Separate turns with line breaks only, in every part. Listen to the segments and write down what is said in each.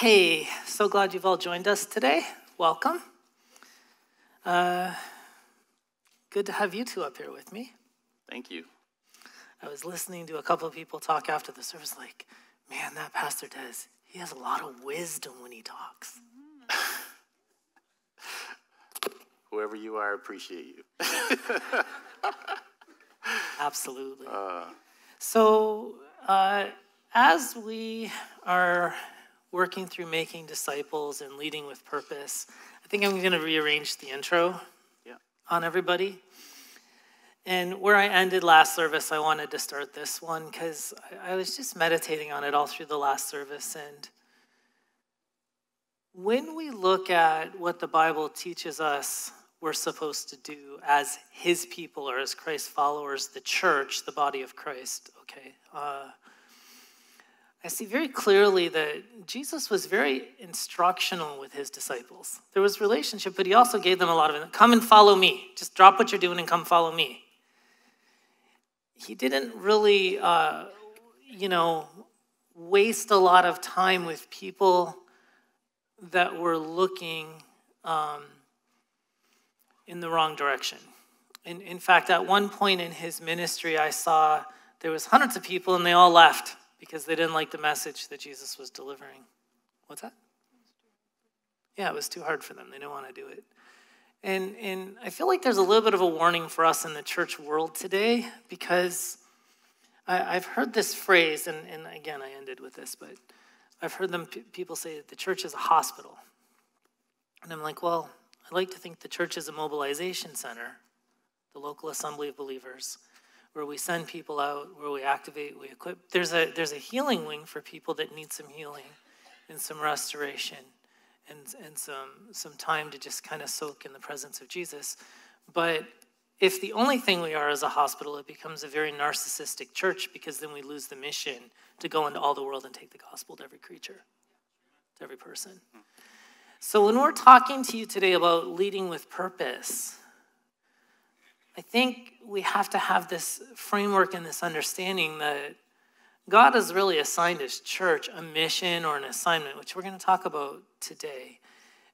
Hey, so glad you've all joined us today. Welcome. Uh, good to have you two up here with me.
Thank you.
I was listening to a couple of people talk after the service, like, man, that pastor does. He has a lot of wisdom when he talks.
Whoever you are, I appreciate you.
Absolutely. so, uh, as we are working through making disciples and leading with purpose, I think I'm going to rearrange the intro
Yeah.
on everybody. And where I ended last service, I wanted to start this one because I, was just meditating on it all through the last service. And when we look at what the Bible teaches us we're supposed to do as His people or as Christ followers, the church, the body of Christ, okay? Uh, I see very clearly that Jesus was very instructional with his disciples. There was relationship, but he also gave them a lot of. Come and follow me. Just drop what you're doing and come follow me. He didn't really, uh, you know, waste a lot of time with people that were looking um, in the wrong direction. In, in fact, at one point in his ministry, I saw there was hundreds of people and they all left because they didn't like the message that Jesus was delivering. What's that? Yeah, it was too hard for them. They didn't want to do it. And, and I feel like there's a little bit of a warning for us in the church world today because I, I've heard this phrase, and, and again, I ended with this, but I've heard them people say that the church is a hospital. And I'm like, well, I like to think the church is a mobilization center, the local assembly of believers where we send people out, where we activate, we equip. There's a there's a healing wing for people that need some healing and some restoration and and some some time to just kind of soak in the presence of Jesus. But if the only thing we are is a hospital, it becomes a very narcissistic church because then we lose the mission to go into all the world and take the gospel to every creature, to every person. Hmm. So when we're talking to you today about leading with purpose, I think we have to have this framework and this understanding that God has really assigned His church a mission or an assignment, which we're going to talk about today.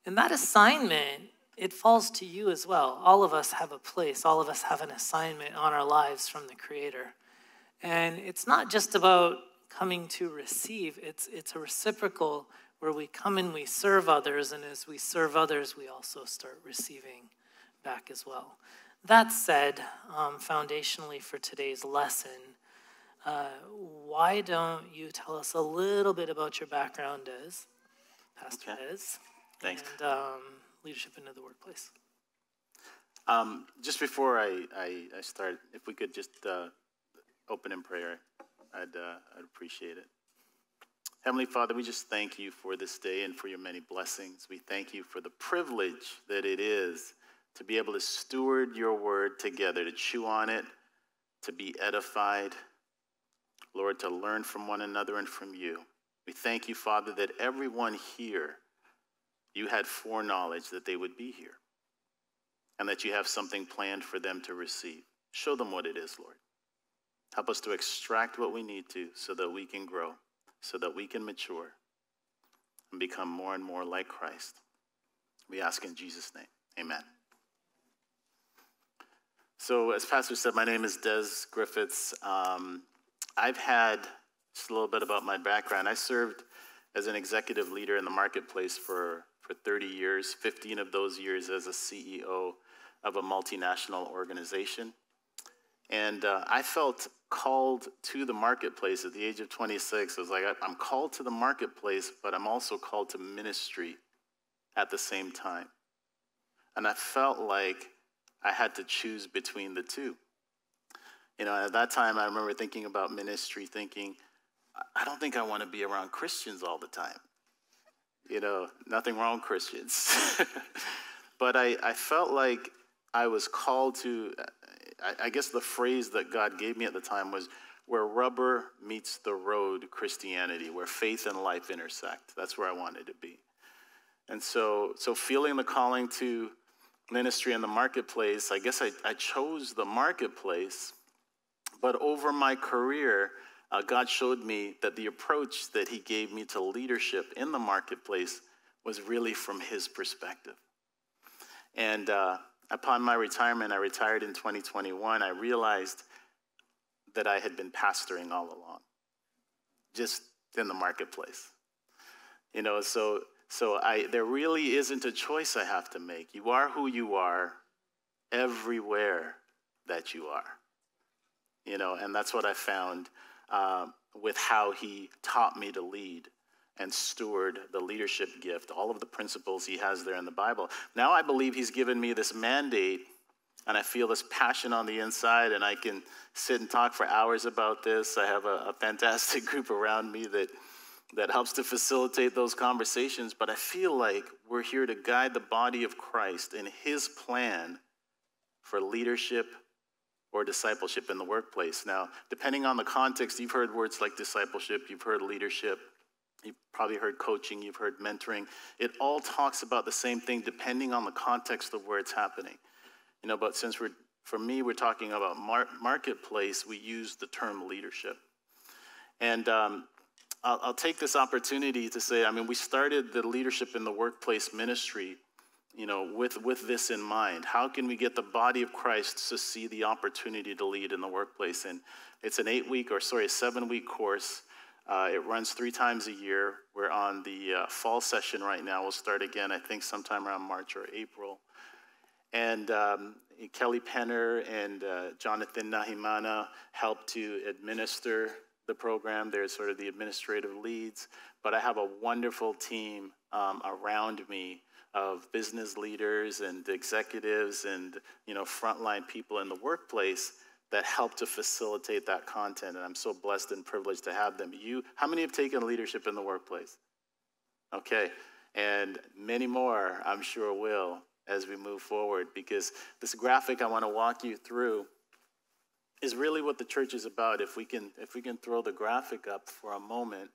And that assignment, it falls to you as well. All of us have a place, all of us have an assignment on our lives from the Creator. And it's not just about coming to receive, it's, it's a reciprocal where we come and we serve others, and as we serve others, we also start receiving back as well. That said, um, foundationally for today's lesson, uh, why don't you tell us a little bit about your background as Pastor
Okay.
Des
Thanks.
and um, leadership into the workplace?
Um, just before I, I, I start, if we could just uh, open in prayer, I'd, uh, I'd appreciate it. Heavenly Father, we just thank you for this day and for your many blessings. We thank you for the privilege that it is to be able to steward your word together, to chew on it, to be edified, Lord, to learn from one another and from you. We thank you, Father, that everyone here, you had foreknowledge that they would be here and that you have something planned for them to receive. Show them what it is, Lord. Help us to extract what we need to so that we can grow, so that we can mature and become more and more like Christ. We ask in Jesus' name. Amen. So, as Pastor said, my name is Des Griffiths. Um, I've had just a little bit about my background. I served as an executive leader in the marketplace for, for 30 years, 15 of those years as a CEO of a multinational organization. And uh, I felt called to the marketplace at the age of 26. I was like, I'm called to the marketplace, but I'm also called to ministry at the same time. And I felt like I had to choose between the two. You know, at that time, I remember thinking about ministry, thinking, I- don't think I want to be around Christians all the time. You know, nothing wrong with Christians. but I, I felt like I was called to, I, I guess the phrase that God gave me at the time was where rubber meets the road Christianity, where faith and life intersect. That's where I wanted to be. And so, so feeling the calling to ministry in the marketplace, I guess I, I chose the marketplace. But over my career, uh, God showed me that the approach that He gave me to leadership in the marketplace was really from His perspective. And uh, upon my retirement, I retired in 2021, I realized that I had been pastoring all along, just in the marketplace. You know, so so I there really isn't a choice I have to make. You are who you are everywhere that you are. You know, and that's what I found um, with how he taught me to lead and steward the leadership gift, all of the principles he has there in the Bible. Now I believe he's given me this mandate, and I feel this passion on the inside, and I can sit and talk for hours about this. I have a, a fantastic group around me that that helps to facilitate those conversations, but I feel like we're here to guide the body of Christ in his plan for leadership or discipleship in the workplace. Now, depending on the context, you've heard words like discipleship, you've heard leadership, you've probably heard coaching, you've heard mentoring. It all talks about the same thing depending on the context of where it's happening. You know, but since we're, for me, we're talking about mar- marketplace, we use the term leadership. And um, I'll, I'll take this opportunity to say, I mean, we started the leadership in the workplace ministry you know, with, with this in mind. How can we get the body of Christ to see the opportunity to lead in the workplace? And it's an eight week, or sorry, a seven week course. Uh, it runs three times a year. We're on the uh, fall session right now. We'll start again, I think, sometime around March or April. And um, Kelly Penner and uh, Jonathan Nahimana help to administer the program. They're sort of the administrative leads. But I have a wonderful team um, around me of business leaders and executives and you know frontline people in the workplace that help to facilitate that content and i'm so blessed and privileged to have them you how many have taken leadership in the workplace okay and many more i'm sure will as we move forward because this graphic i want to walk you through is really what the church is about if we can if we can throw the graphic up for a moment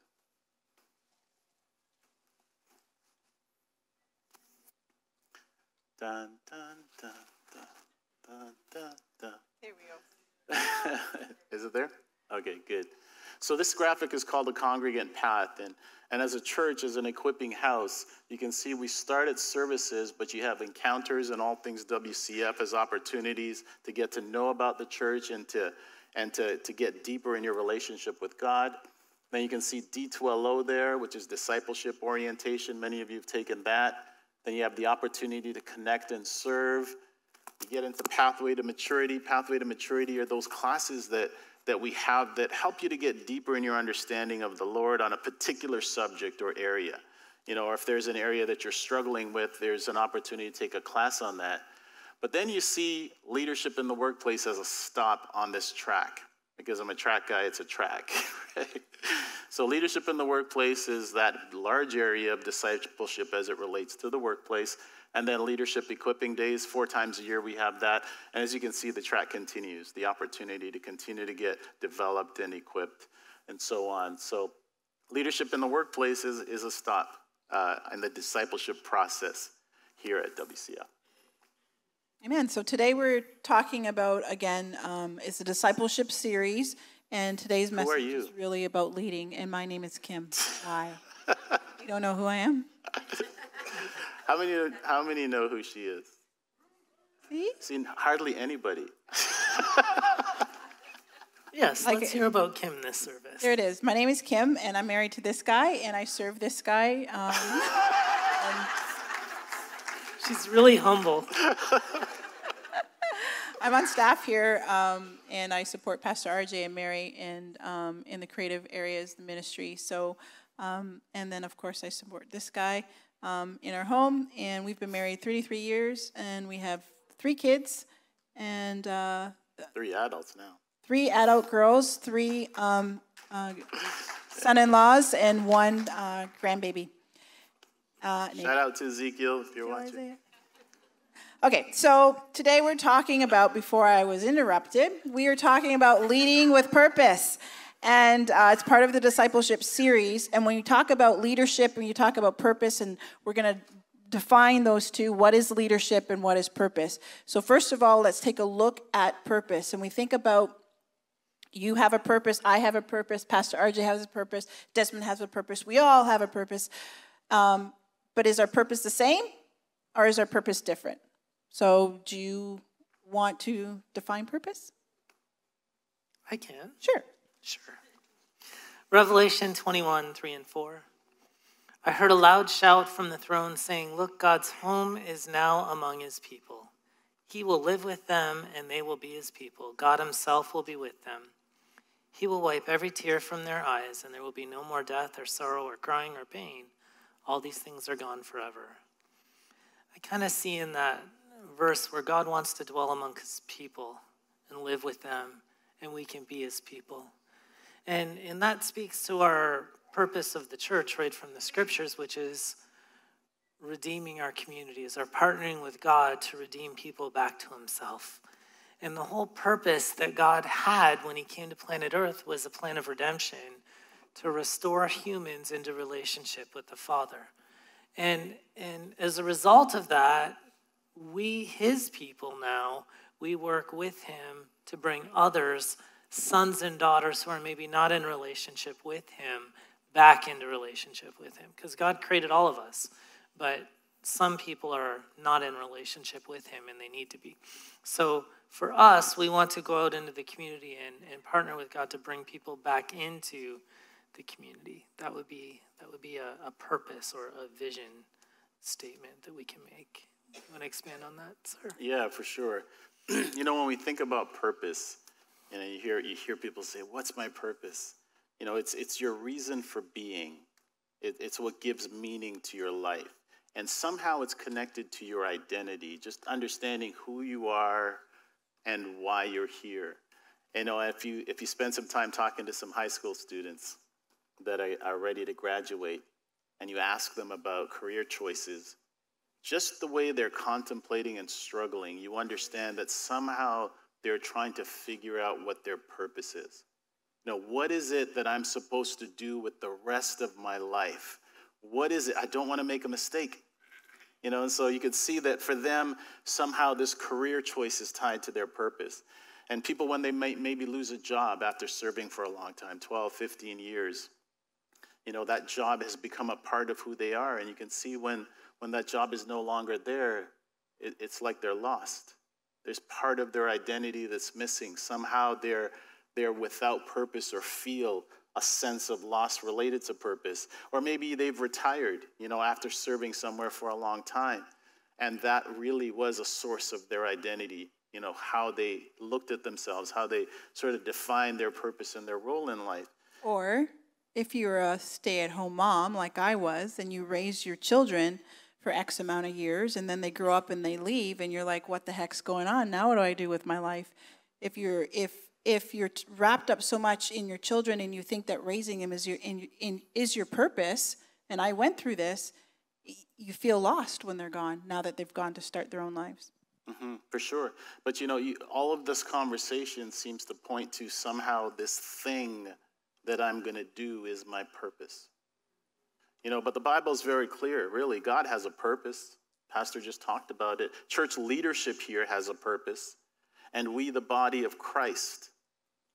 Dun, dun, dun, dun, dun, dun, dun. Here we go. is it there? Okay, good. So this graphic is called the congregant path, and, and as a church, as an equipping house, you can see we start at services, but you have encounters and all things WCF as opportunities to get to know about the church and to and to, to get deeper in your relationship with God. Then you can see D2LO there, which is discipleship orientation. Many of you have taken that. Then you have the opportunity to connect and serve. You get into Pathway to Maturity. Pathway to Maturity are those classes that, that we have that help you to get deeper in your understanding of the Lord on a particular subject or area. You know, or if there's an area that you're struggling with, there's an opportunity to take a class on that. But then you see leadership in the workplace as a stop on this track. Because I'm a track guy, it's a track. So, leadership in the workplace is that large area of discipleship as it relates to the workplace. And then leadership equipping days, four times a year we have that. And as you can see, the track continues, the opportunity to continue to get developed and equipped and so on. So, leadership in the workplace is, is a stop uh, in the discipleship process here at WCF.
Amen. So today we're talking about, again, um, it's a discipleship series. And today's message is really about leading. And my name is Kim. Why? you don't know who I am?
how many? How many know who she is?
See?
Seen hardly anybody.
yes, like, let's hear about Kim this service.
There it is. My name is Kim, and I'm married to this guy, and I serve this guy. Um,
She's really humble.
I'm on staff here, um, and I support Pastor RJ and Mary and um, in the creative areas, the ministry. So, um, and then of course I support this guy um, in our home, and we've been married 33 years, and we have three kids, and uh,
three adults now.
Three adult girls, three um, uh, son-in-laws, and one uh, grandbaby.
Uh, Shout out to Ezekiel if you're watching.
Okay, so today we're talking about, before I was interrupted, we are talking about leading with purpose. And uh, it's part of the discipleship series. And when you talk about leadership and you talk about purpose, and we're going to define those two what is leadership and what is purpose. So, first of all, let's take a look at purpose. And we think about You have a purpose, I have a purpose, Pastor RJ has a purpose, Desmond has a purpose, we all have a purpose. Um, but is our purpose the same or is our purpose different? So, do you want to define purpose?
I can.
Sure.
Sure. Revelation 21, 3 and 4. I heard a loud shout from the throne saying, Look, God's home is now among his people. He will live with them, and they will be his people. God himself will be with them. He will wipe every tear from their eyes, and there will be no more death or sorrow or crying or pain. All these things are gone forever. I kind of see in that verse where God wants to dwell among his people and live with them, and we can be his people. And, and that speaks to our purpose of the church right from the scriptures, which is redeeming our communities, or partnering with God to redeem people back to himself. And the whole purpose that God had when he came to planet Earth was a plan of redemption to restore humans into relationship with the Father. And, and as a result of that, we, his people now, we work with him to bring others, sons and daughters who are maybe not in relationship with him, back into relationship with him. Because God created all of us, but some people are not in relationship with him and they need to be. So for us, we want to go out into the community and, and partner with God to bring people back into the community. That would be that would be a, a purpose or a vision statement that we can make. You want to expand on that, sir?
Yeah, for sure. you know, when we think about purpose, you know, you hear you hear people say, "What's my purpose?" You know, it's it's your reason for being. It, it's what gives meaning to your life, and somehow it's connected to your identity. Just understanding who you are and why you're here. You know, if you if you spend some time talking to some high school students that are, are ready to graduate, and you ask them about career choices, just the way they're contemplating and struggling, you understand that somehow they're trying to figure out what their purpose is. You know, what is it that I'm supposed to do with the rest of my life? What is it? I don't want to make a mistake. You know, and so you can see that for them, somehow this career choice is tied to their purpose. And people, when they may, maybe lose a job after serving for a long time 12, 15 years you know, that job has become a part of who they are. And you can see when, when that job is no longer there, it, it's like they're lost. There's part of their identity that's missing. Somehow they're, they're without purpose or feel a sense of loss related to purpose. Or maybe they've retired, you know, after serving somewhere for a long time. And that really was a source of their identity, you know, how they looked at themselves, how they sort of defined their purpose and their role in life.
Or if you're a stay at home mom like I was and you raise your children for X amount of years and then they grow up and they leave and you're like, what the heck's going on? Now what do I do with my life? If you're if if you're wrapped up so much in your children and you think that raising them is your in, in, is your purpose, and I went through this, you feel lost when they're gone. Now that they've gone to start their own lives.
Mm-hmm, for sure, but you know, you, all of this conversation seems to point to somehow this thing that I'm going to do is my purpose. You know, but the Bible is very clear, really. God has a purpose. Pastor just talked about it. Church leadership here has a purpose. And we, the body of Christ,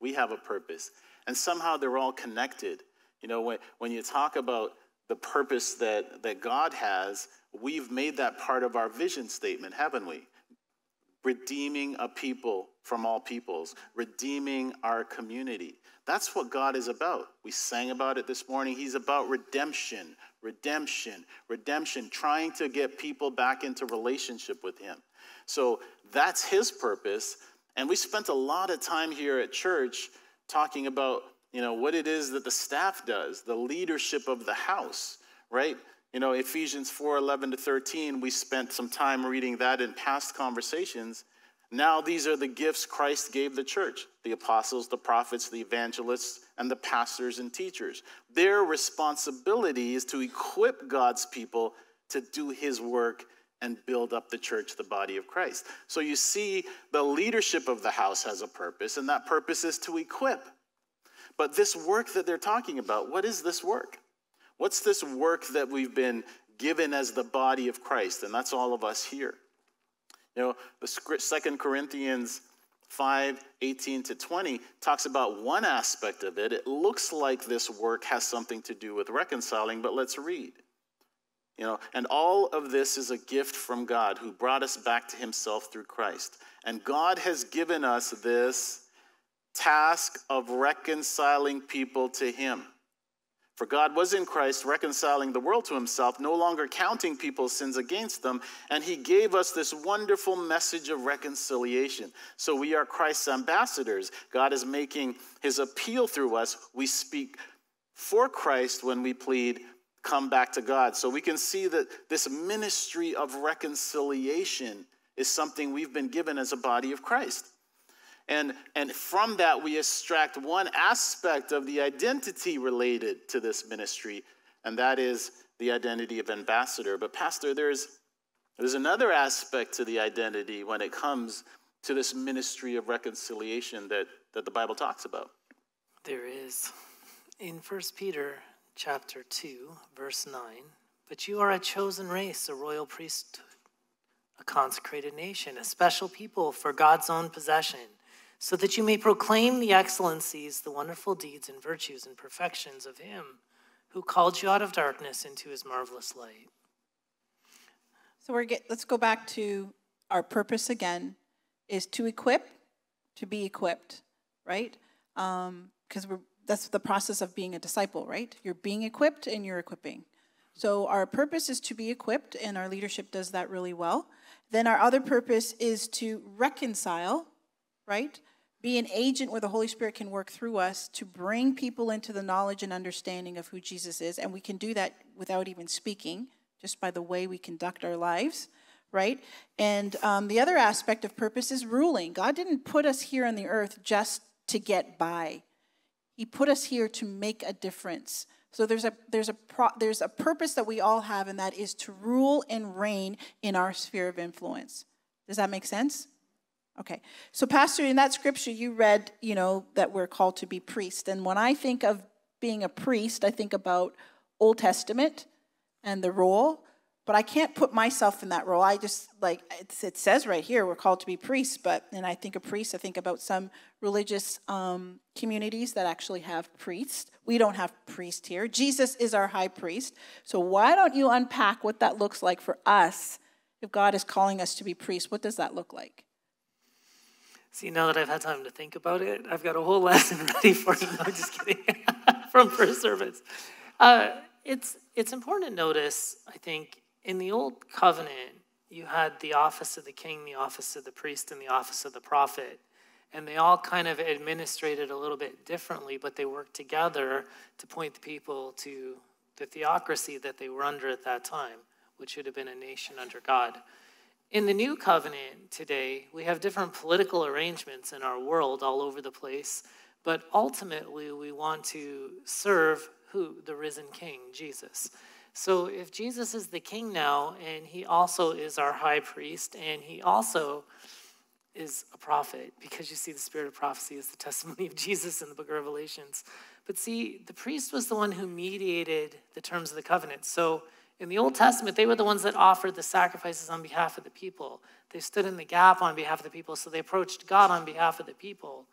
we have a purpose. And somehow they're all connected. You know, when, when you talk about the purpose that, that God has, we've made that part of our vision statement, haven't we? Redeeming a people from all peoples, redeeming our community. That's what God is about. We sang about it this morning. He's about redemption, redemption, redemption, trying to get people back into relationship with Him. So that's His purpose. And we spent a lot of time here at church talking about, you know, what it is that the staff does, the leadership of the house, right? You know, Ephesians 4 11 to 13, we spent some time reading that in past conversations. Now, these are the gifts Christ gave the church the apostles, the prophets, the evangelists, and the pastors and teachers. Their responsibility is to equip God's people to do his work and build up the church, the body of Christ. So you see, the leadership of the house has a purpose, and that purpose is to equip. But this work that they're talking about, what is this work? What's this work that we've been given as the body of Christ? And that's all of us here. You know, the Second Corinthians 5 18 to 20 talks about one aspect of it. It looks like this work has something to do with reconciling, but let's read. You know, and all of this is a gift from God who brought us back to himself through Christ. And God has given us this task of reconciling people to him. For God was in Christ reconciling the world to himself, no longer counting people's sins against them, and he gave us this wonderful message of reconciliation. So we are Christ's ambassadors. God is making his appeal through us. We speak for Christ when we plead, come back to God. So we can see that this ministry of reconciliation is something we've been given as a body of Christ. And, and from that, we extract one aspect of the identity related to this ministry, and that is the identity of ambassador. But, Pastor, there's, there's another aspect to the identity when it comes to this ministry of reconciliation that, that the Bible talks about.
There is. In 1 Peter chapter 2, verse 9, but you are a chosen race, a royal priesthood, a consecrated nation, a special people for God's own possession so that you may proclaim the excellencies, the wonderful deeds and virtues and perfections of Him who called you out of darkness into His marvelous light.
So we're get, let's go back to our purpose again is to equip, to be equipped, right? Because um, we're that's the process of being a disciple, right? You're being equipped and you're equipping. So our purpose is to be equipped, and our leadership does that really well. Then our other purpose is to reconcile right? Be an agent where the Holy Spirit can work through us to bring people into the knowledge and understanding of who Jesus is. And we can do that without even speaking, just by the way we conduct our lives, right? And um, the other aspect of purpose is ruling. God didn't put us here on the earth just to get by, He put us here to make a difference. So there's a there's a pro, there's a purpose that we all have, and that is to rule and reign in our sphere of influence. Does that make sense? Okay. So, Pastor, in that scripture, you read, you know, that we're called to be priests. And when I think of being a priest, I think about Old Testament and the role, but I can't put myself in that role. I just, like, it says right here, we're called to be priests, but, and I think of priests, I think about some religious um, communities that actually have priests. We don't have priests here. Jesus is our high priest. So, why don't you unpack what that looks like for us if God is calling us to be priests? What does that look like?
See, now that I've had time to think about it, I've got a whole lesson ready for you. No, just kidding. From first service. Uh, it's, it's important to notice, I think, in the Old Covenant, you had the office of the king, the office of the priest, and the office of the prophet. And they all kind of administrated a little bit differently, but they worked together to point the people to the theocracy that they were under at that time, which should have been a nation under God. In the new covenant today, we have different political arrangements in our world all over the place, but ultimately we want to serve who? The risen king, Jesus. So if Jesus is the king now, and he also is our high priest, and he also is a prophet, because you see, the spirit of prophecy is the testimony of Jesus in the book of Revelations. But see, the priest was the one who mediated the terms of the covenant. So in the Old Testament, they were the ones that offered the sacrifices on behalf of the people. They stood in the gap on behalf of the people, so they approached God on behalf of the people.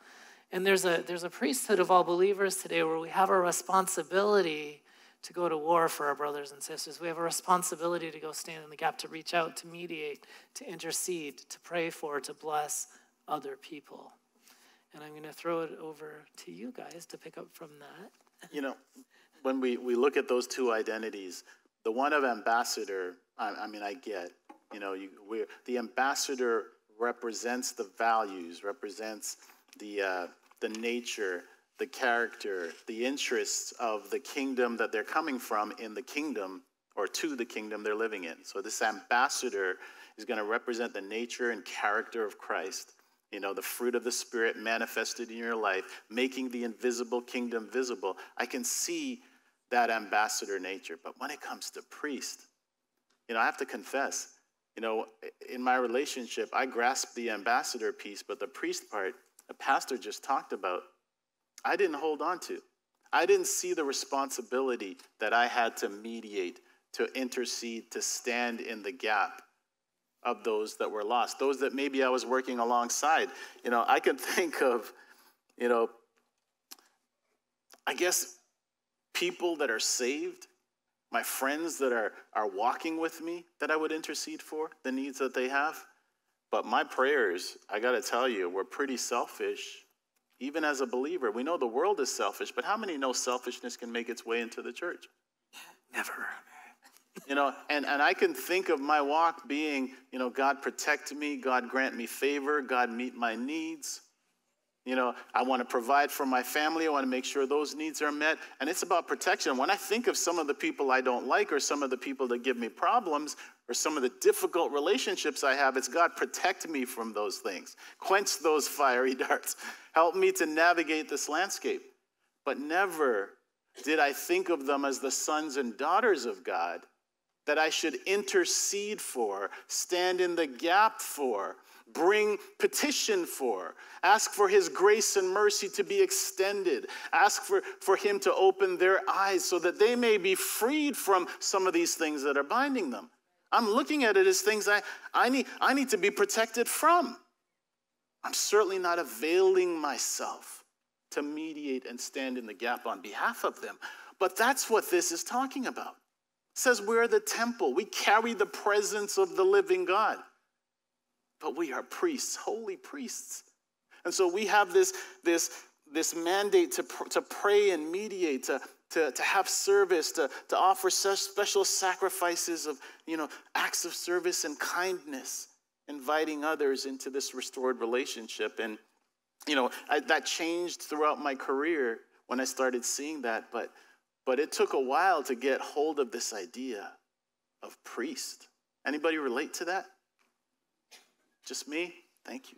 And there's a, there's a priesthood of all believers today where we have a responsibility to go to war for our brothers and sisters. We have a responsibility to go stand in the gap, to reach out, to mediate, to intercede, to pray for, to bless other people. And I'm going to throw it over to you guys to pick up from that.
You know, when we, we look at those two identities, the one of ambassador, I, I mean, I get, you know, you, we're, the ambassador represents the values, represents the, uh, the nature, the character, the interests of the kingdom that they're coming from in the kingdom or to the kingdom they're living in. So this ambassador is going to represent the nature and character of Christ. You know, the fruit of the Spirit manifested in your life, making the invisible kingdom visible. I can see that ambassador nature. But when it comes to priest, you know, I have to confess, you know, in my relationship, I grasp the ambassador piece, but the priest part, the pastor just talked about, I didn't hold on to. I didn't see the responsibility that I had to mediate, to intercede, to stand in the gap of those that were lost, those that maybe I was working alongside. You know, I can think of, you know, I guess people that are saved, my friends that are, are walking with me that I would intercede for, the needs that they have. But my prayers, I got to tell you, were pretty selfish. Even as a believer, we know the world is selfish, but how many know selfishness can make its way into the church?
Never.
You know, and, and I can think of my walk being, you know, God protect me, God grant me favor, God meet my needs. You know, I want to provide for my family. I want to make sure those needs are met. And it's about protection. When I think of some of the people I don't like or some of the people that give me problems or some of the difficult relationships I have, it's God protect me from those things. Quench those fiery darts. Help me to navigate this landscape. But never did I think of them as the sons and daughters of God that I should intercede for, stand in the gap for, bring petition for, ask for his grace and mercy to be extended, ask for, for him to open their eyes so that they may be freed from some of these things that are binding them. I'm looking at it as things I, I, need, I need to be protected from. I'm certainly not availing myself to mediate and stand in the gap on behalf of them. But that's what this is talking about. It says we're the temple. We carry the presence of the living God but we are priests, holy priests. And so we have this, this, this mandate to, to pray and mediate, to, to, to have service, to, to offer such special sacrifices of you know, acts of service and kindness, inviting others into this restored relationship. And you know, I, that changed throughout my career when I started seeing that, but, but it took a while to get hold of this idea of priest. Anybody relate to that? Just me? Thank you.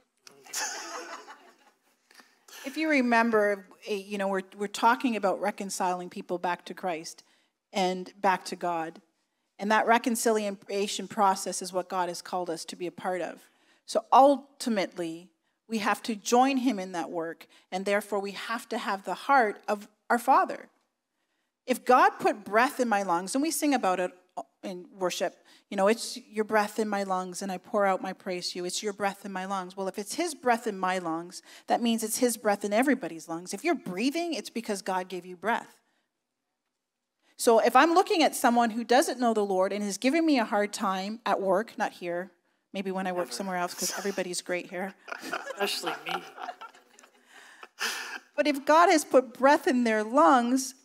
if you remember, you know, we're, we're talking about reconciling people back to Christ and back to God. And that reconciliation process is what God has called us to be a part of. So ultimately, we have to join Him in that work, and therefore we have to have the heart of our Father. If God put breath in my lungs, and we sing about it in worship, you know, it's your breath in my lungs and I pour out my praise to you. It's your breath in my lungs. Well, if it's his breath in my lungs, that means it's his breath in everybody's lungs. If you're breathing, it's because God gave you breath. So if I'm looking at someone who doesn't know the Lord and is giving me a hard time at work, not here, maybe when I work somewhere else because everybody's great here.
Especially me.
But if God has put breath in their lungs,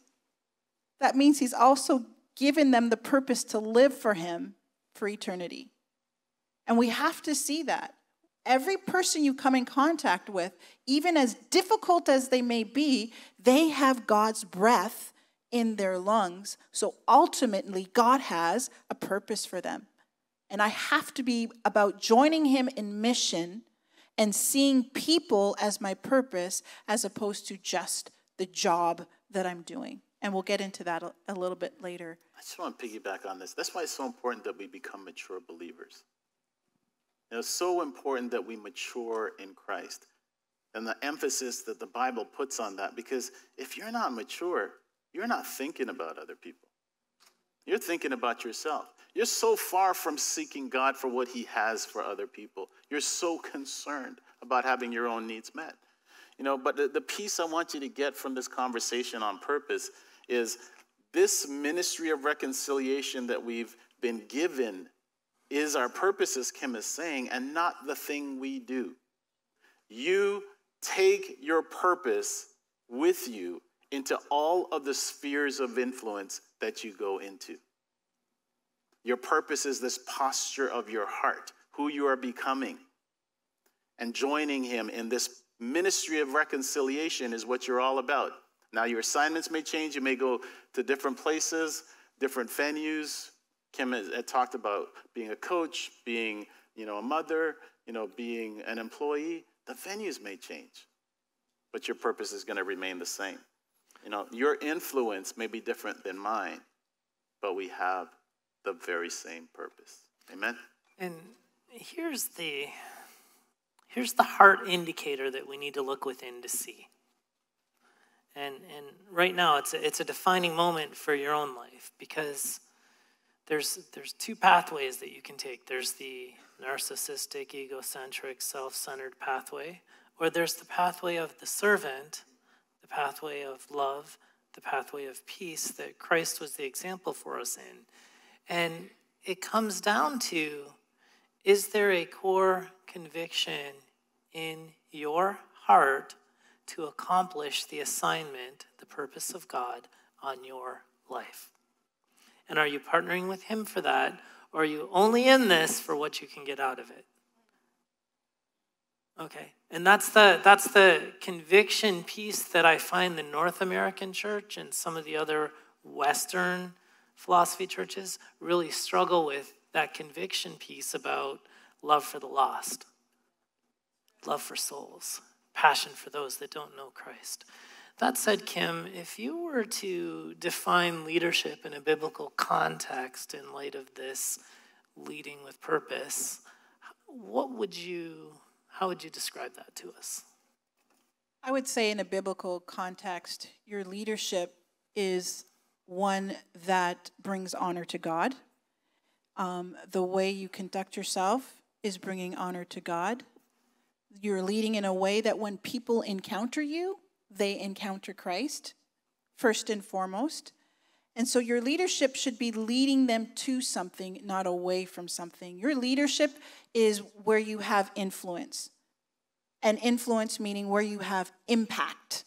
that means He's also given them the purpose to live for Him for eternity. And we have to see that. Every person you come in contact with, even as difficult as they may be, they have God's breath in their lungs. So ultimately, God has a purpose for them. And I have to be about joining Him in mission and seeing people as my purpose as opposed to just the job that I'm doing. And we'll get into that a, a little bit later.
I just want to piggyback on this. That's why it's so important that we become mature believers. It's so important that we mature in Christ. And the emphasis that the Bible puts on that, because if you're not mature, you're not thinking about other people. You're thinking about yourself. You're so far from seeking God for what He has for other people. You're so concerned about having your own needs met. You know, but the, the piece I want you to get from this conversation on purpose is this ministry of reconciliation that we've been given is our purpose, as Kim is saying, and not the thing we do. You take your purpose with you into all of the spheres of influence that you go into. Your purpose is this posture of your heart, who you are becoming. And joining Him in this ministry of reconciliation is what you're all about. Now, your assignments may change. You may go to different places, different venues. Kim had talked about being a coach, being you know, a mother, you know, being an employee. The venues may change, but your purpose is going to remain the same. You know, your influence may be different than mine, but we have the very same purpose. Amen.
And here's the here's the heart indicator that we need to look within to see. And, and right now, it's a, it's a defining moment for your own life because there's there's two pathways that you can take. There's the narcissistic, egocentric, self-centered pathway, or there's the pathway of the servant, the pathway of love, the pathway of peace that Christ was the example for us in. And it comes down to is there a core conviction in your heart to accomplish the assignment, the purpose of God on your life? And are you partnering with Him for that? Or are you only in this for what you can get out of it? Okay. And that's the that's the conviction piece that I find the North American church and some of the other Western philosophy churches really struggle with that conviction piece about love for the lost, love for souls, passion for those that don't know Christ. That said, Kim, if you were to define leadership in a biblical context in light of this leading with purpose, what would you, how would you describe that to us?
I would say, in a biblical context, your leadership is one that brings honor to God. Um, the way you conduct yourself is bringing honor to God. You're leading in a way that when people encounter you, they encounter Christ first and foremost. And so your leadership should be leading them to something, not away from something. Your leadership is where you have influence. And influence meaning where you have impact,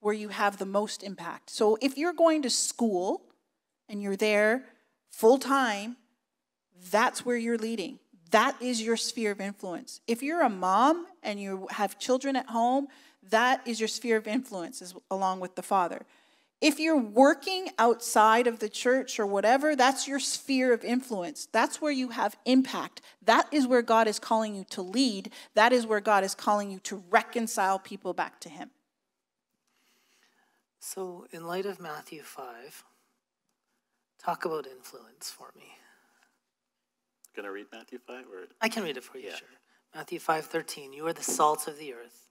where you have the most impact. So if you're going to school and you're there full time, that's where you're leading. That is your sphere of influence. If you're a mom and you have children at home, that is your sphere of influence along with the Father. If you're working outside of the church or whatever, that's your sphere of influence. That's where you have impact. That is where God is calling you to lead. That is where God is calling you to reconcile people back to Him.
So, in light of Matthew 5, talk about influence for me.
Gonna read Matthew 5 or
I can read it for you, yeah. sure. Matthew 5:13, you are the salt of the earth.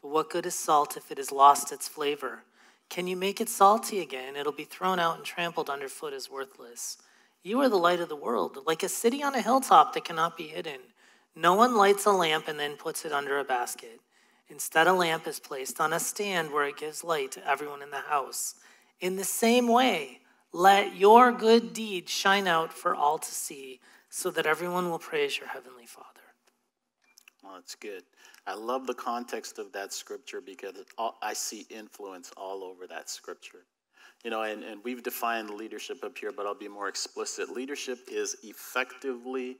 But what good is salt if it has lost its flavor? Can you make it salty again? It'll be thrown out and trampled underfoot as worthless. You are the light of the world, like a city on a hilltop that cannot be hidden. No one lights a lamp and then puts it under a basket. Instead, a lamp is placed on a stand where it gives light to everyone in the house. In the same way, let your good deeds shine out for all to see, so that everyone will praise your heavenly Father.
Well, that's good. I love the context of that scripture because I see influence all over that scripture. You know, and, and we've defined leadership up here, but I'll be more explicit. Leadership is effectively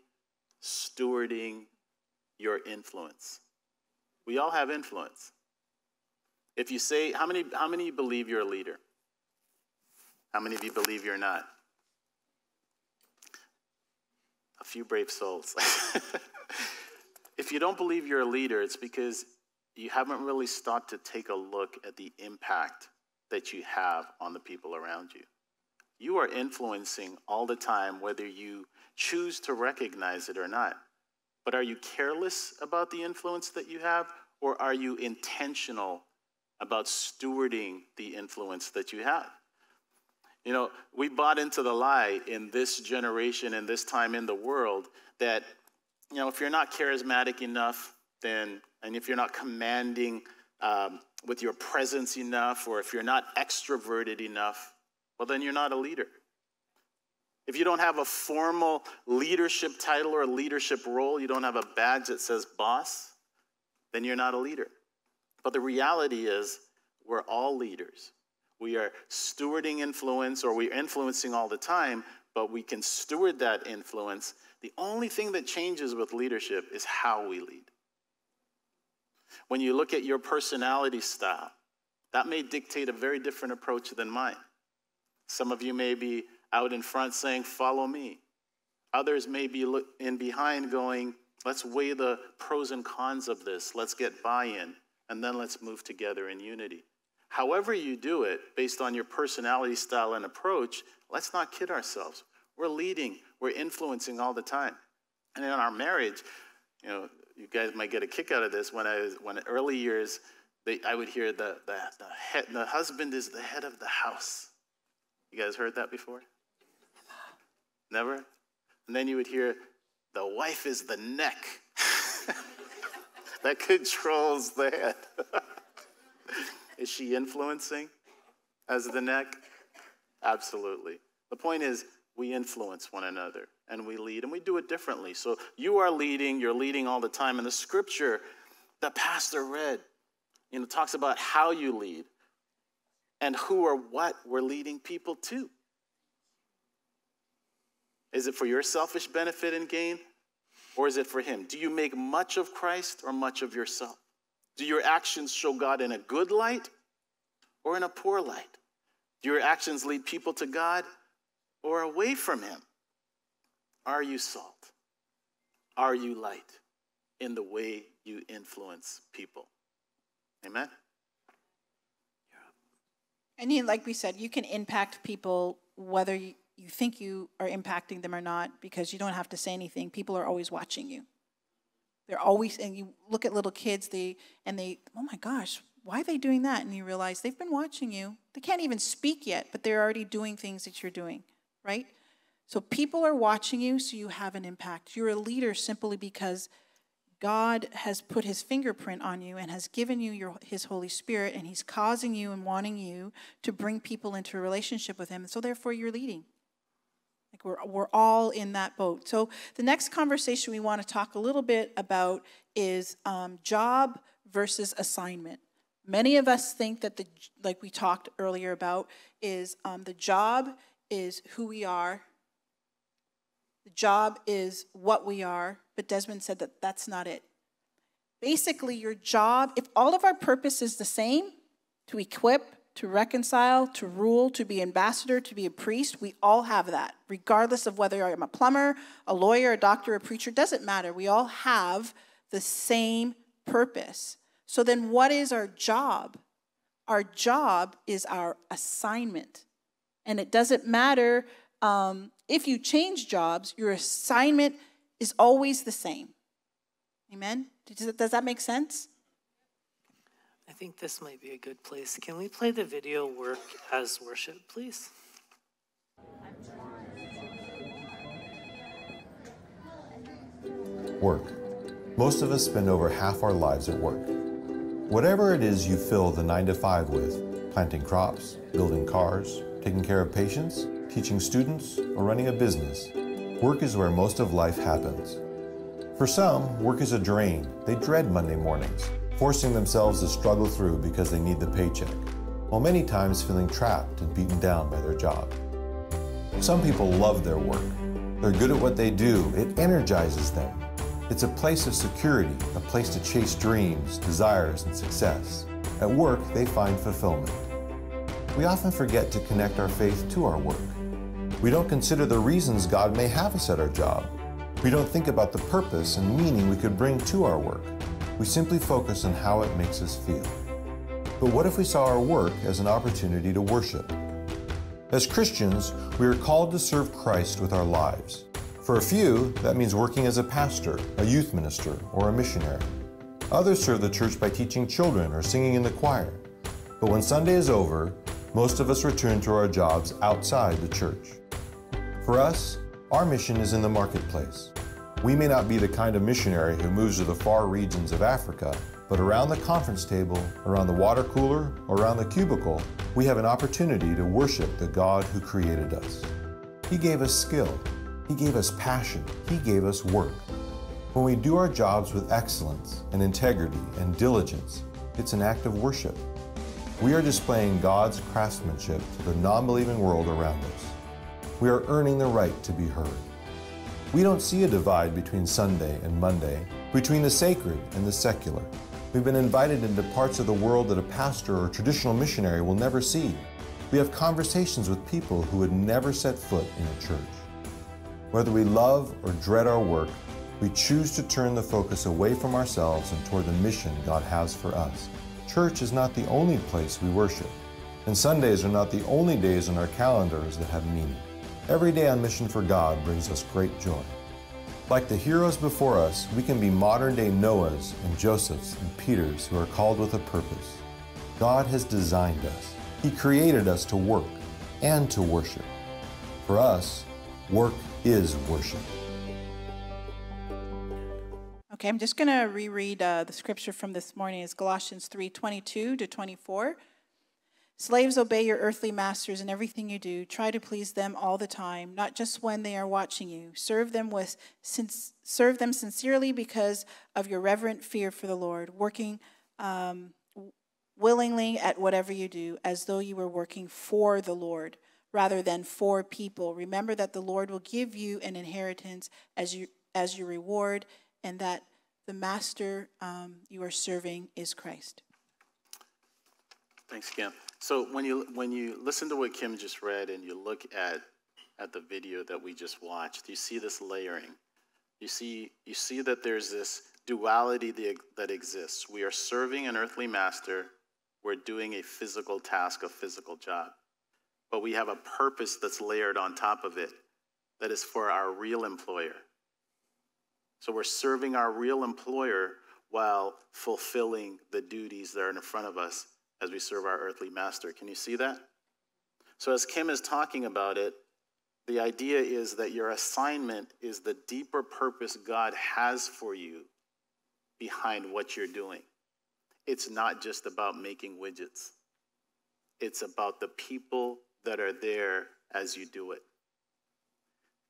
stewarding your influence. We all have influence. If you say, how many, how many believe you're a leader? How many of you believe you're not? A few brave souls. if you don't believe you're a leader, it's because you haven't really started to take a look at the impact that you have on the people around you. You are influencing all the time, whether you choose to recognize it or not. But are you careless about the influence that you have, or are you intentional about stewarding the influence that you have? You know, we bought into the lie in this generation and this time in the world that you know, if you're not charismatic enough, then, and if you're not commanding um, with your presence enough, or if you're not extroverted enough, well, then you're not a leader. If you don't have a formal leadership title or a leadership role, you don't have a badge that says boss, then you're not a leader. But the reality is, we're all leaders. We are stewarding influence, or we're influencing all the time, but we can steward that influence the only thing that changes with leadership is how we lead. When you look at your personality style, that may dictate a very different approach than mine. Some of you may be out in front saying, Follow me. Others may be in behind going, Let's weigh the pros and cons of this. Let's get buy in, and then let's move together in unity. However, you do it, based on your personality style and approach, let's not kid ourselves. We're leading, we're influencing all the time. And in our marriage, you know, you guys might get a kick out of this. When I was, when early years, they, I would hear the, the, the, head, the husband is the head of the house. You guys heard that before? Never? And then you would hear, the wife is the neck that controls the head. is she influencing as the neck? Absolutely. The point is, we influence one another and we lead and we do it differently. So you are leading, you're leading all the time. And the scripture that Pastor read, you know, talks about how you lead and who or what we're leading people to. Is it for your selfish benefit and gain? Or is it for Him? Do you make much of Christ or much of yourself? Do your actions show God in a good light or in a poor light? Do your actions lead people to God or away from Him? Are you salt? Are you light in the way you influence people? Amen?
And you, like we said, you can impact people whether you, you think you are impacting them or not because you don't have to say anything. People are always watching you. They're always, and you look at little kids, they and they, oh my gosh, why are they doing that? And you realize they've been watching you. They can't even speak yet, but they're already doing things that you're doing, right? So people are watching you, so you have an impact. You're a leader simply because God has put his fingerprint on you and has given you your, his Holy Spirit, and he's causing you and wanting you to bring people into a relationship with him. And So therefore, you're leading. Like we're, we're all in that boat. So the next conversation we want to talk a little bit about is um, job versus assignment. Many of us think that the, like we talked earlier about, is um, the job is who we are. The job is what we are, but Desmond said that that's not it. Basically, your job, if all of our purpose is the same, to equip, to reconcile, to rule, to be ambassador, to be a priest, we all have that, regardless of whether I'm a plumber, a lawyer, a doctor, a preacher, doesn't matter. We all have the same purpose. So then, what is our job? Our job is our assignment. And it doesn't matter um, if you change jobs, your assignment is always the same. Amen? Does, does that make sense?
I think this might be a good place. Can we play the video work as worship, please?
Work. Most of us spend over half our lives at work. Whatever it is you fill the 9 to 5 with planting crops, building cars, taking care of patients, teaching students, or running a business work is where most of life happens. For some, work is a drain. They dread Monday mornings forcing themselves to struggle through because they need the paycheck, while many times feeling trapped and beaten down by their job. Some people love their work. They're good at what they do, it energizes them. It's a place of security, a place to chase dreams, desires, and success. At work, they find fulfillment. We often forget to connect our faith to our work. We don't consider the reasons God may have us at our job. We don't think about the purpose and meaning we could bring to our work. We simply focus on how it makes us feel. But what if we saw our work as an opportunity to worship? As Christians, we are called to serve Christ with our lives. For a few, that means working as a pastor, a youth minister, or a missionary. Others serve the church by teaching children or singing in the choir. But when Sunday is over, most of us return to our jobs outside the church. For us, our mission is in the marketplace. We may not be the kind of missionary who moves to the far regions of Africa, but around the conference table, around the water cooler, around the cubicle, we have an opportunity to worship the God who created us. He gave us skill, He gave us passion, He gave us work. When we do our jobs with excellence and integrity and diligence, it's an act of worship. We are displaying God's craftsmanship to the non believing world around us. We are earning the right to be heard. We don't see a divide between Sunday and Monday, between the sacred and the secular. We've been invited into parts of the world that a pastor or traditional missionary will never see. We have conversations with people who would never set foot in a church. Whether we love or dread our work, we choose to turn the focus away from ourselves and toward the mission God has for us. Church is not the only place we worship, and Sundays are not the only days on our calendars that have meaning. Every day on mission for God brings us great joy. Like the heroes before us, we can be modern day Noahs and Josephs and Peters who are called with a purpose. God has designed us. He created us to work and to worship. For us, Work is worship.
Okay, I'm just going to reread uh, the scripture from this morning. It's Galatians 3 22 to 24. Slaves, obey your earthly masters in everything you do. Try to please them all the time, not just when they are watching you. Serve them with serve them sincerely because of your reverent fear for the Lord, working um, willingly at whatever you do, as though you were working for the Lord rather than for people. Remember that the Lord will give you an inheritance as you as your reward, and that the master um, you are serving is Christ.
Thanks, Kim. So when you when you listen to what Kim just read and you look at at the video that we just watched, you see this layering. You see you see that there's this duality that exists. We are serving an earthly master, we're doing a physical task, a physical job. But we have a purpose that's layered on top of it that is for our real employer. So we're serving our real employer while fulfilling the duties that are in front of us as we serve our earthly master. Can you see that? So, as Kim is talking about it, the idea is that your assignment is the deeper purpose God has for you behind what you're doing. It's not just about making widgets, it's about the people that are there as you do it.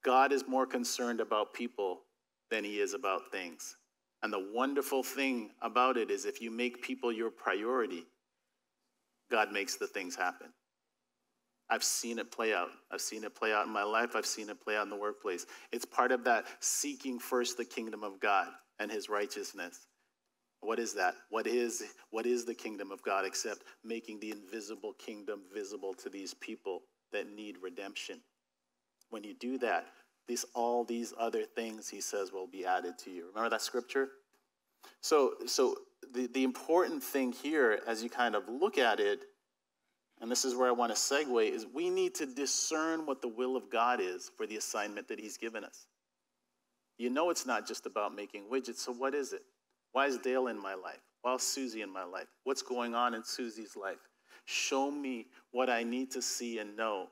God is more concerned about people than he is about things. And the wonderful thing about it is if you make people your priority, God makes the things happen. I've seen it play out. I've seen it play out in my life. I've seen it play out in the workplace. It's part of that seeking first the kingdom of God and his righteousness. What is that? What is, what is the kingdom of God except making the invisible kingdom visible to these people that need redemption? When you do that, these, all these other things, he says, will be added to you. Remember that scripture? So, so the, the important thing here, as you kind of look at it, and this is where I want to segue, is we need to discern what the will of God is for the assignment that He's given us. You know, it's not just about making widgets, so what is it? Why is Dale in my life? Why is Susie in my life? What's going on in Susie's life? Show me what I need to see and know.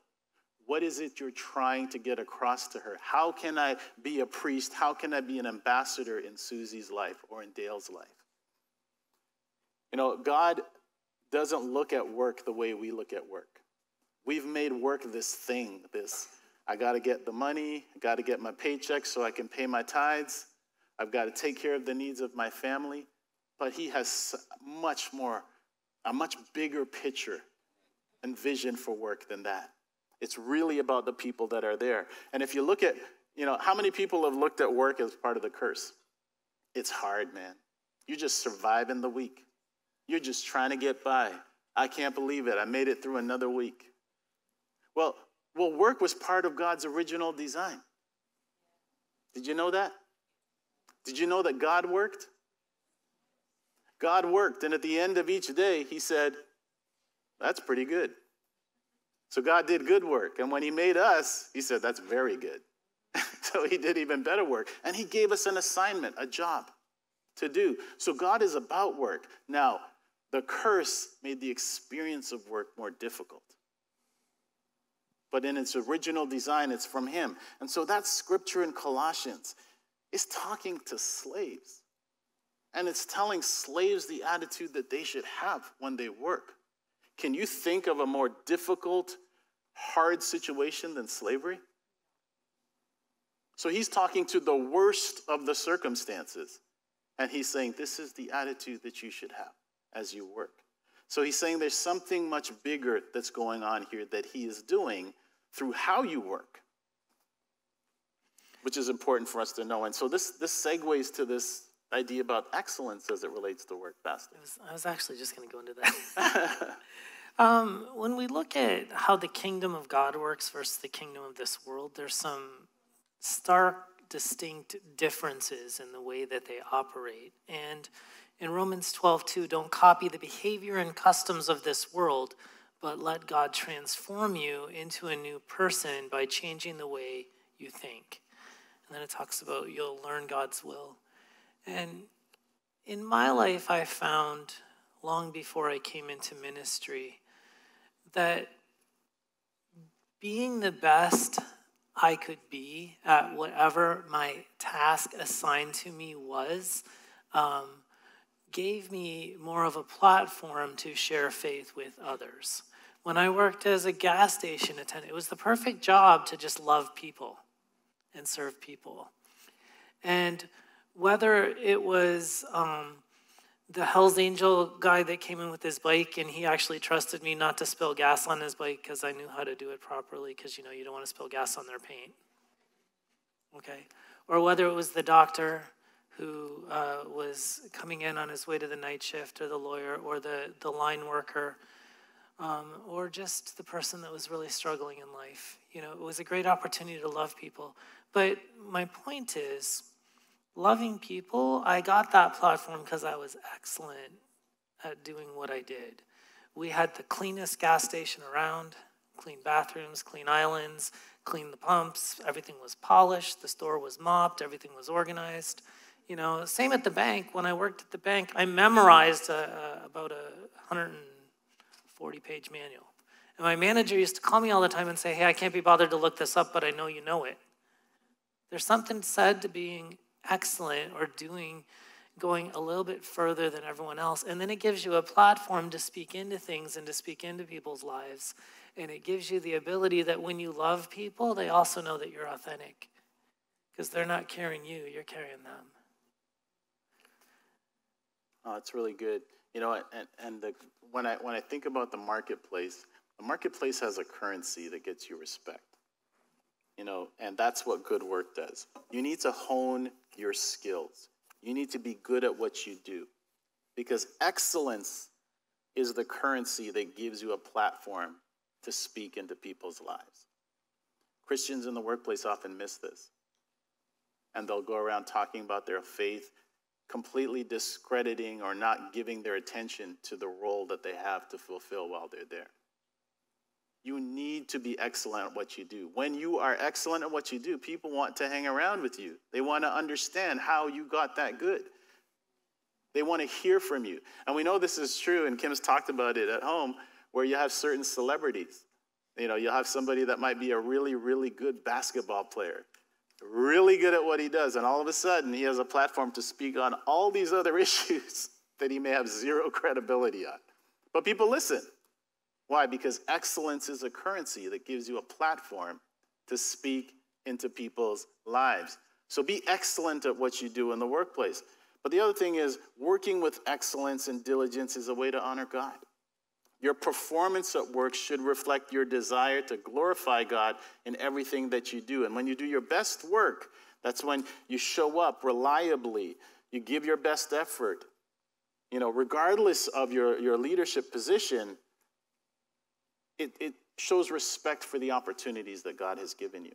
What is it you're trying to get across to her? How can I be a priest? How can I be an ambassador in Susie's life or in Dale's life? You know, God doesn't look at work the way we look at work. We've made work this thing, this I got to get the money, I got to get my paycheck so I can pay my tithes, I've got to take care of the needs of my family. But He has much more, a much bigger picture and vision for work than that. It's really about the people that are there. And if you look at, you know, how many people have looked at work as part of the curse? It's hard, man. You just survive in the week. You're just trying to get by. I can't believe it. I made it through another week. Well, well, work was part of God's original design. Did you know that? Did you know that God worked? God worked, and at the end of each day, He said, That's pretty good. So God did good work. And when He made us, He said, That's very good. so He did even better work. And He gave us an assignment, a job to do. So God is about work. Now, the curse made the experience of work more difficult. But in its original design, it's from Him. And so that scripture in Colossians is talking to slaves. And it's telling slaves the attitude that they should have when they work. Can you think of a more difficult, hard situation than slavery? So he's talking to the worst of the circumstances. And he's saying, This is the attitude that you should have as you work. So he's saying there's something much bigger that's going on here that he is doing through how you work, which is important for us to know. And so this, this segues to this idea about excellence as it relates to work.
I was, I was actually just going to go into that. um, when we look at how the kingdom of God works versus the kingdom of this world, there's some stark, distinct differences in the way that they operate. And in Romans 12, 2, don't copy the behavior and customs of this world, but let God transform you into a new person by changing the way you think. And then it talks about you'll learn God's will. And in my life, I found long before I came into ministry that being the best I could be at whatever my task assigned to me was, um, gave me more of a platform to share faith with others. When I worked as a gas station attendant, it was the perfect job to just love people and serve people. And whether it was um, the Hells Angel guy that came in with his bike and he actually trusted me not to spill gas on his bike because I knew how to do it properly because you know you don't want to spill gas on their paint. Okay. Or whether it was the doctor who uh, was coming in on his way to the night shift or the lawyer or the, the line worker um, or just the person that was really struggling in life. You know, it was a great opportunity to love people. But my point is, loving people, I got that platform because I was excellent at doing what I did. We had the cleanest gas station around, clean bathrooms, clean islands, clean the pumps, everything was polished, the store was mopped, everything was organized. You know, same at the bank. When I worked at the bank, I memorized a, a, about a 140 page manual. And my manager used to call me all the time and say, Hey, I can't be bothered to look this up, but I know you know it. There's something said to being excellent or doing going a little bit further than everyone else. And then it gives you a platform to speak into things and to speak into people's lives. And it gives you the ability that when you love people, they also know that you're authentic because they're not carrying you, you're carrying them.
Oh, that's really good. You know, and, and the, when, I, when I think about the marketplace, the marketplace has a currency that gets you respect. You know, and that's what good work does. You need to hone your skills. You need to be good at what you do because excellence is the currency that gives you a platform to speak into people's lives. Christians in the workplace often miss this. And they'll go around talking about their faith, completely discrediting or not giving their attention to the role that they have to fulfill while they're there. You need to be excellent at what you do. When you are excellent at what you do, people want to hang around with you. They want to understand how you got that good. They want to hear from you. And we know this is true, and Kim's talked about it at home, where you have certain celebrities. You know, you'll have somebody that might be a really, really good basketball player, really good at what he does, and all of a sudden he has a platform to speak on all these other issues that he may have zero credibility on. But people listen. Why? Because excellence is a currency that gives you a platform to speak into people's lives. So be excellent at what you do in the workplace. But the other thing is, working with excellence and diligence is a way to honor God. Your performance at work should reflect your desire to glorify God in everything that you do. And when you do your best work, that's when you show up reliably, you give your best effort. You know, regardless of your, your leadership position, it, it shows respect for the opportunities that God has given you.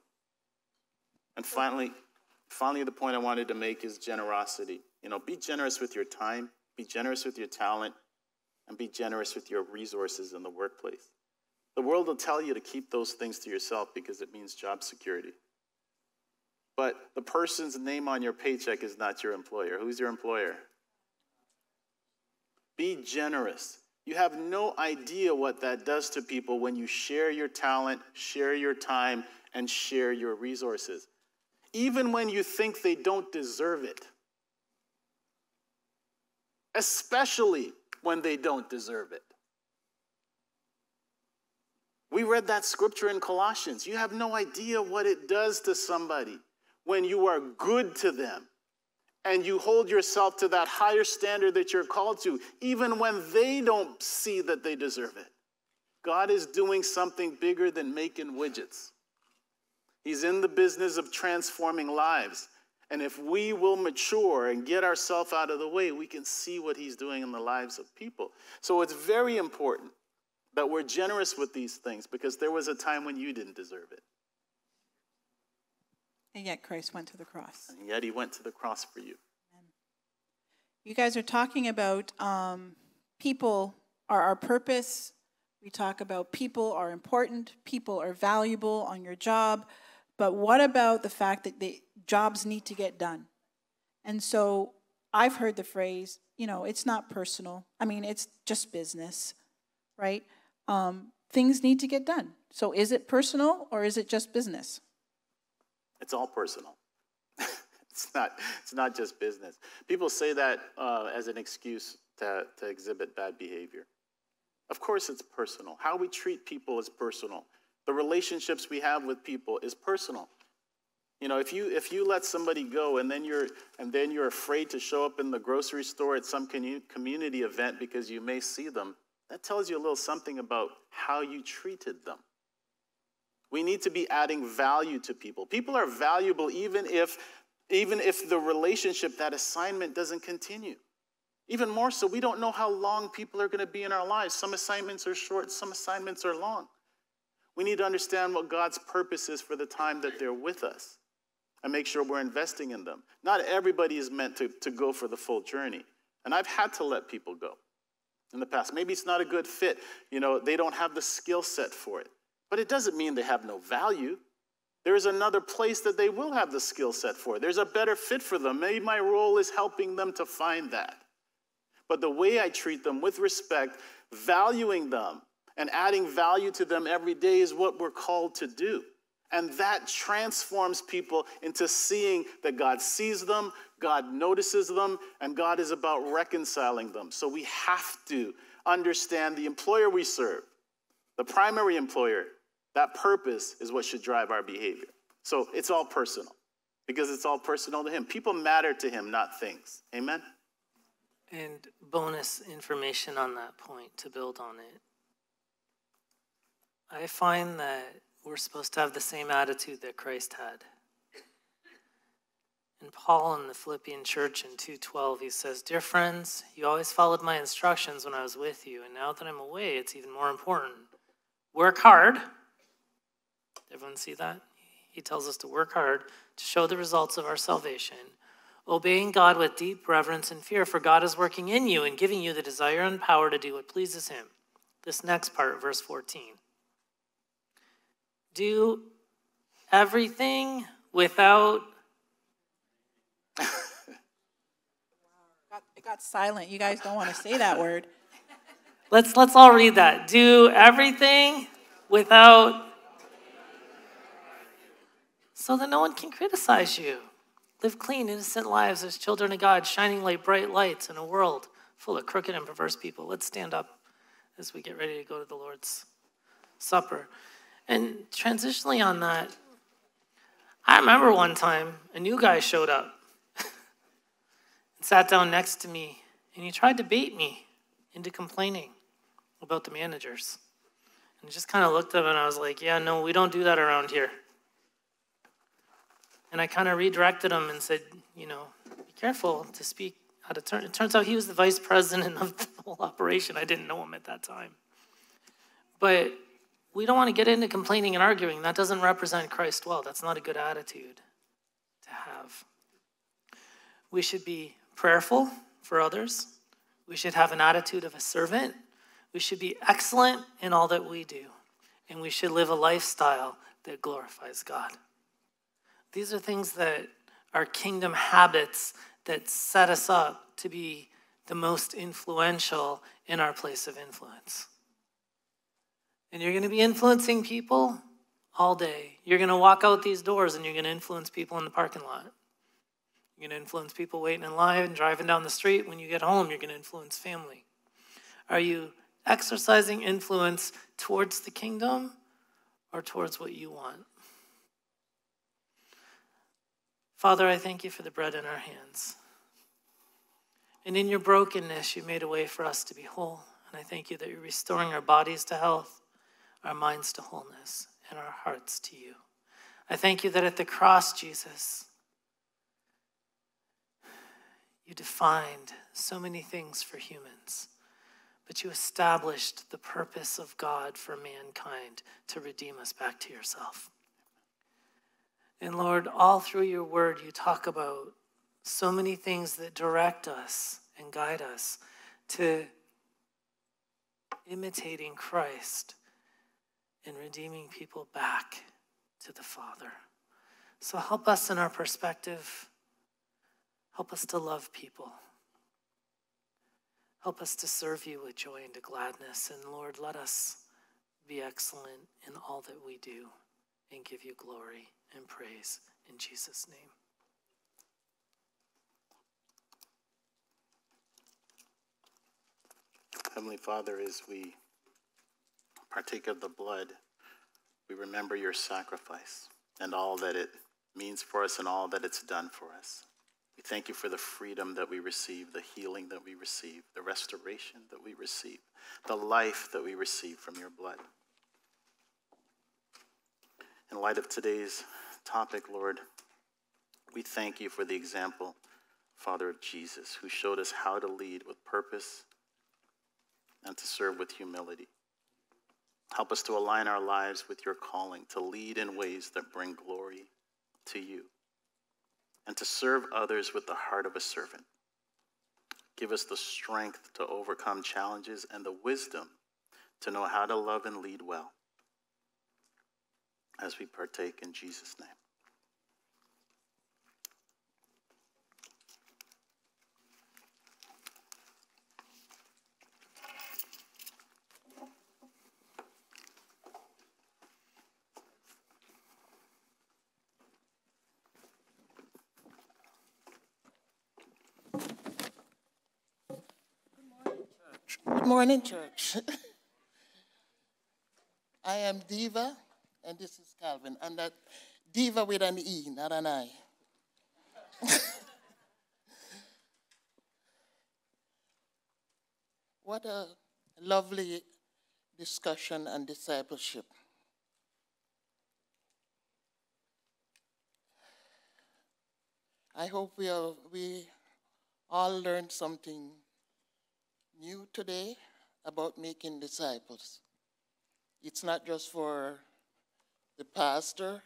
And finally, finally, the point I wanted to make is generosity. You know, be generous with your time, be generous with your talent, and be generous with your resources in the workplace. The world will tell you to keep those things to yourself because it means job security. But the person's name on your paycheck is not your employer. Who's your employer? Be generous. You have no idea what that does to people when you share your talent, share your time, and share your resources, even when you think they don't deserve it. Especially when they don't deserve it. We read that scripture in Colossians. You have no idea what it does to somebody when you are good to them and you hold yourself to that higher standard that you're called to, even when they don't see that they deserve it. God is doing something bigger than making widgets. He's in the business of transforming lives. And if we will mature and get ourselves out of the way, we can see what He's doing in the lives of people. So it's very important that we're generous with these things because there was a time when you didn't deserve it.
And yet Christ went to the cross.
And yet he went to the cross for you.
You guys are talking about um, people are our purpose. We talk about people are important, people are valuable on your job. But what about the fact that the jobs need to get done? And so I've heard the phrase, you know, it's not personal. I mean, it's just business, right? Um, things need to get done. So is it personal or is it just business?
It's all personal. it's, not, it's not just business. People say that uh, as an excuse to, to exhibit bad behavior. Of course, it's personal. How we treat people is personal. The relationships we have with people is personal. You know, if you if you let somebody go and then you're and then you're afraid to show up in the grocery store at some community event because you may see them, that tells you a little something about how you treated them. We need to be adding value to people. People are valuable even if even if the relationship, that assignment doesn't continue. Even more so, we don't know how long people are going to be in our lives. Some assignments are short, some assignments are long. We need to understand what God's purpose is for the time that they're with us and make sure we're investing in them. Not everybody is meant to, to go for the full journey. And I've had to let people go in the past. Maybe it's not a good fit. You know, they don't have the skill set for it. But it doesn't mean they have no value. There is another place that they will have the skill set for. There's a better fit for them. Maybe my role is helping them to find that. But the way I treat them with respect, valuing them, and adding value to them every day is what we're called to do. And that transforms people into seeing that God sees them, God notices them, and God is about reconciling them. So we have to understand the employer we serve, the primary employer. That purpose is what should drive our behavior. So it's all personal because it's all personal to Him. People matter to Him, not things. Amen?
And bonus information on that point to build on it. I find that we're supposed to have the same attitude that Christ had. And Paul in the Philippian church in 2:12 he says, "Dear friends, you always followed my instructions when I was with you, and now that I'm away, it's even more important. Work hard." Everyone see that? He tells us to work hard to show the results of our salvation, obeying God with deep reverence and fear, for God is working in you and giving you the desire and power to do what pleases him. This next part, verse 14 do everything without.
it got silent. You guys don't want to say that word.
Let's let's all read that. Do everything without so that no one can criticize you. Live clean, innocent lives as children of God, shining like bright lights in a world full of crooked and perverse people. Let's stand up as we get ready to go to the Lord's Supper. And transitionally on that, I remember one time a new guy showed up and sat down next to me, and he tried to bait me into complaining about the managers. And I just kind of looked at him, and I was like, Yeah, no, we don't do that around here. And I kind of redirected him and said, You know, be careful to speak out of turn. It turns out he was the vice president of the whole operation. I didn't know him at that time. But we don't want to get into complaining and arguing. That doesn't represent Christ well. That's not a good attitude to have. We should be prayerful for others. We should have an attitude of a servant. We should be excellent in all that we do. And we should live a lifestyle that glorifies God. These are things that are kingdom habits that set us up to be the most influential in our place of influence. And you're going to be influencing people all day. You're going to walk out these doors and you're going to influence people in the parking lot. You're going to influence people waiting in line and driving down the street. When you get home, you're going to influence family. Are you exercising influence towards the kingdom or towards what you want? Father, I thank you for the bread in our hands. And in your brokenness, you made a way for us to be whole. And I thank you that you're restoring our bodies to health our minds to wholeness, and our hearts to you. I thank you that at the cross, Jesus, you defined so many things for humans, but you established the purpose of God for mankind to redeem us back to yourself. And Lord, all through your word, you talk about so many things that direct us and guide us to imitating Christ in redeeming people back to the Father. So help us in our perspective. Help us to love people. Help us to serve you with joy and to gladness. And Lord, let us be excellent in all that we do and give you glory and praise. In Jesus' name.
Heavenly Father, as we partake of the blood, we remember your sacrifice and all that it means for us and all that it's done for us. We thank you for the freedom that we receive, the healing that we receive, the restoration that we receive, the life that we receive from your blood. In light of today's topic, Lord, we thank you for the example, Father, of Jesus, who showed us how to lead with purpose and to serve with humility. Help us to align our lives with your calling, to lead in ways that bring glory to you, and to serve others with the heart of a servant. Give us the strength to overcome challenges and the wisdom to know how to love and lead well as we partake in Jesus' name.
Good morning, church. I am Diva, and this is Calvin, and that Diva with an E, not an I. what a lovely discussion and discipleship. I hope we, we all learned something new today about making disciples. It's not just for the pastor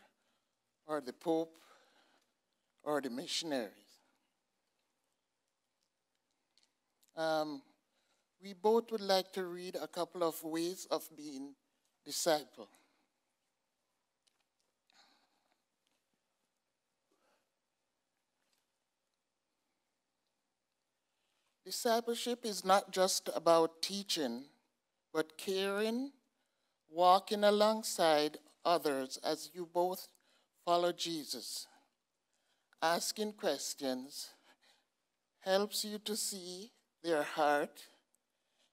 or the pope or the missionaries. Um, we both would like to read a couple of ways of being disciple. Discipleship is not just about teaching, but caring, walking alongside others as you both follow Jesus. Asking questions helps you to see their heart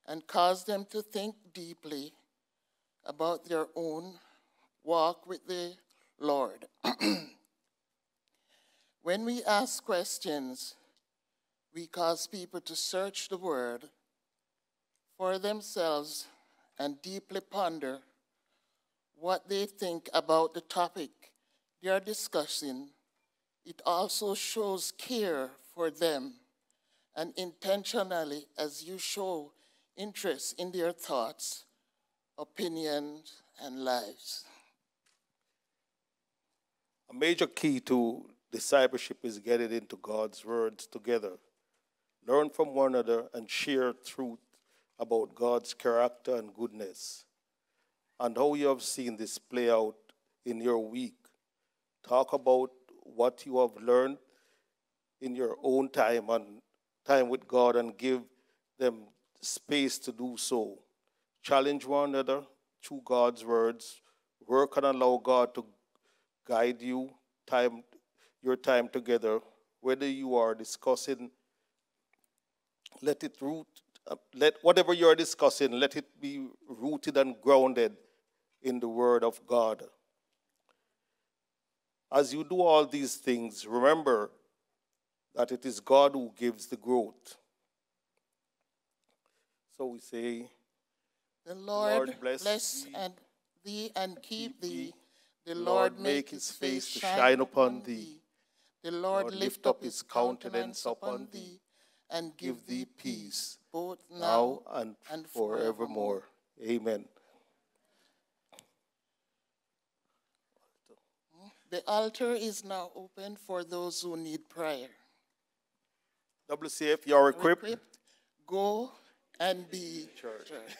and cause them to think deeply about their own walk with the Lord. when we ask questions, we cause people to search the Word for themselves and deeply ponder what they think about the topic they are discussing. It also shows care for them and intentionally as you show interest in their thoughts, opinions, and lives.
A major key to discipleship is getting into God's words together learn from one another, and share truth about God's character and goodness, and how you have seen this play out in your week. Talk about what you have learned in your own time and time with God and give them space to do so. Challenge one another through God's words. Work and allow God to guide you time your time together, whether you are discussing let it root, uh, let whatever you're discussing, let it be rooted and grounded in the Word of God. As you do all these things, remember that it is God who gives the growth. So we say,
The Lord, Lord bless, bless thee, and thee and keep thee. The Lord make his face to shine upon thee. The Lord lift up his countenance upon thee and give thee peace, both now and, and forevermore.
Amen.
The altar is now open for those who need prayer.
WCF, you're equipped. equipped.
Go and be church. church.